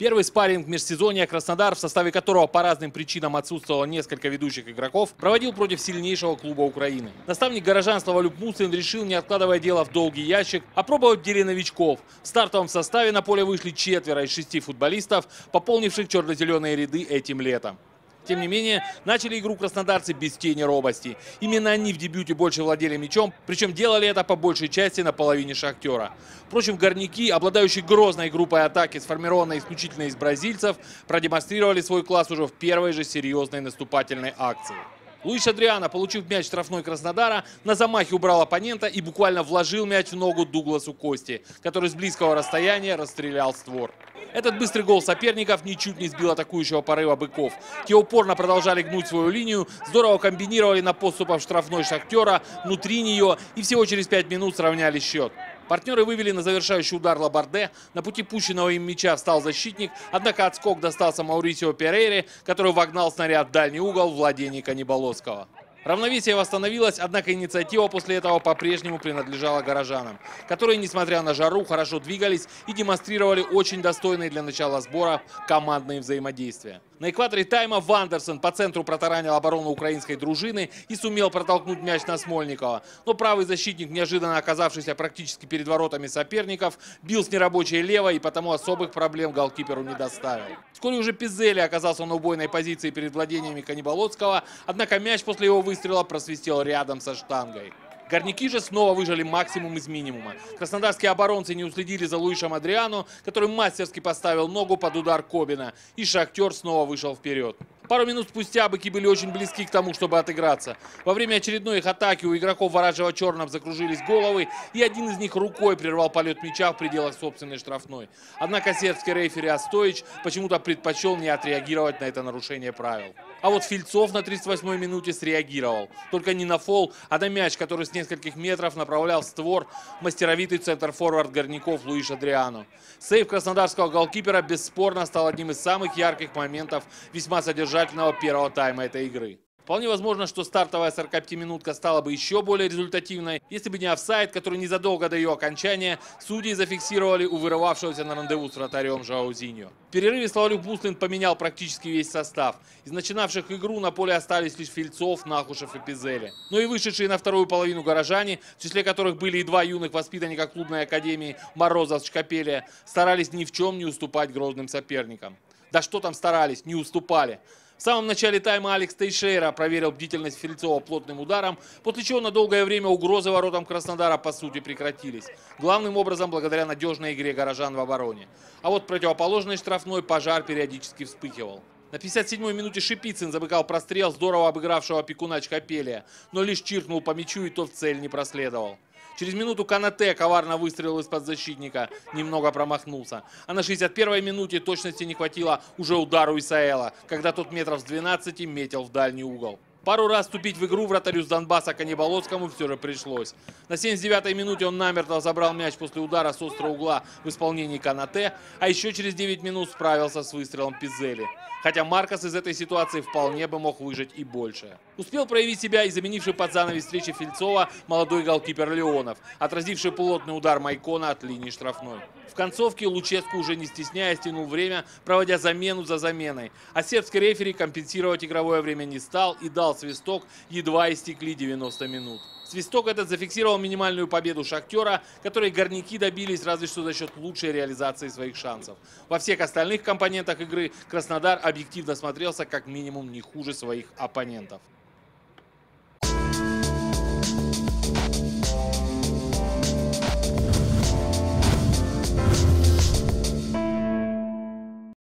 Первый спарринг межсезонья Краснодар, в составе которого по разным причинам отсутствовало несколько ведущих игроков, проводил против сильнейшего клуба Украины. Наставник горожан Славолюб Муслин решил, не откладывая дело в долгий ящик, опробовать деле новичков. В стартовом составе на поле вышли четверо из шести футболистов, пополнивших черно-зеленые ряды этим летом. Тем не менее, начали игру краснодарцы без тени робости. Именно они в дебюте больше владели мячом, причем делали это по большей части на половине шахтера. Впрочем, горняки, обладающие грозной группой атаки, сформированной исключительно из бразильцев, продемонстрировали свой класс уже в первой же серьезной наступательной акции. Луиш Адриана, получив мяч штрафной Краснодара, на замахе убрал оппонента и буквально вложил мяч в ногу Дугласу Кости, который с близкого расстояния расстрелял створ. Этот быстрый гол соперников ничуть не сбил атакующего порыва быков. Те упорно продолжали гнуть свою линию, здорово комбинировали на подступах штрафной шахтера, внутри нее и всего через пять минут сравняли счет. Партнеры вывели на завершающий удар Лабарде. На пути пущенного им мяча встал защитник, однако отскок достался Маурисио Перейре, который вогнал снаряд в дальний угол владений Канибаловского. Равновесие восстановилось, однако инициатива после этого по-прежнему принадлежала горожанам, которые, несмотря на жару, хорошо двигались и демонстрировали очень достойные для начала сбора командные взаимодействия. На экваторе тайма Вандерсон по центру протаранил оборону украинской дружины и сумел протолкнуть мяч на Смольникова. Но правый защитник, неожиданно оказавшийся практически перед воротами соперников, бил с нерабочей левой и потому особых проблем голкиперу не доставил. Вскоре уже Пизели оказался на убойной позиции перед владениями Канибалоцкого, однако мяч после его выстрела просвистел рядом со штангой. Горняки же снова выжили максимум из минимума. Краснодарские оборонцы не уследили за Луишем Адриану, который мастерски поставил ногу под удар Кобина. И Шахтер снова вышел вперед. Пару минут спустя быки были очень близки к тому, чтобы отыграться. Во время очередной их атаки у игроков Воражева черном закружились головы, и один из них рукой прервал полет мяча в пределах собственной штрафной. Однако сербский рейфери Астоич почему-то предпочел не отреагировать на это нарушение правил. А вот Фильцов на 38-й минуте среагировал. Только не на фол, а на мяч, который с нескольких метров направлял створ мастеровитый центр-форвард горняков Луиш Адриано. Сейв краснодарского голкипера бесспорно стал одним из самых ярких моментов весьма содержательного первого тайма этой игры. Вполне возможно, что стартовая 45-минутка стала бы еще более результативной, если бы не офсайд, который незадолго до ее окончания судьи зафиксировали у вырывавшегося на рандеву с вратарем Жаузиньо. В перерыве Славлюк Буслин поменял практически весь состав. Из начинавших игру на поле остались лишь Фильцов, Нахушев и Пизели. Но и вышедшие на вторую половину горожане, в числе которых были и два юных воспитанника клубной академии Морозов Шкапелия, старались ни в чем не уступать грозным соперникам. Да что там старались, не уступали. В самом начале тайма Алекс Тейшейра проверил бдительность Фельцова плотным ударом, после чего на долгое время угрозы воротам Краснодара по сути прекратились. Главным образом благодаря надежной игре горожан в обороне. А вот противоположный штрафной пожар периодически вспыхивал. На 57-й минуте Шипицын замыкал прострел здорово обыгравшего опекуна Чкапелия, но лишь чиркнул по мячу и тот в цель не проследовал. Через минуту Канате коварно выстрелил из-под защитника, немного промахнулся. А на 61-й минуте точности не хватило уже удару Исаэла, когда тот метров с 12 метил в дальний угол. Пару раз вступить в игру вратарю с Донбасса Каниболоцкому все же пришлось. На 79-й минуте он намертво забрал мяч после удара с острого угла в исполнении Канате, а еще через 9 минут справился с выстрелом Пизели. Хотя Маркос из этой ситуации вполне бы мог выжить и больше. Успел проявить себя и заменивший под занавес встречи Фильцова молодой голкипер Леонов, отразивший плотный удар Майкона от линии штрафной. В концовке Луческу уже не стесняясь тянул время, проводя замену за заменой. А сербский рефери компенсировать игровое время не стал и дал свисток, едва истекли 90 минут. Свисток этот зафиксировал минимальную победу «Шахтера», которой горняки добились разве что за счет лучшей реализации своих шансов. Во всех остальных компонентах игры Краснодар объективно смотрелся как минимум не хуже своих оппонентов.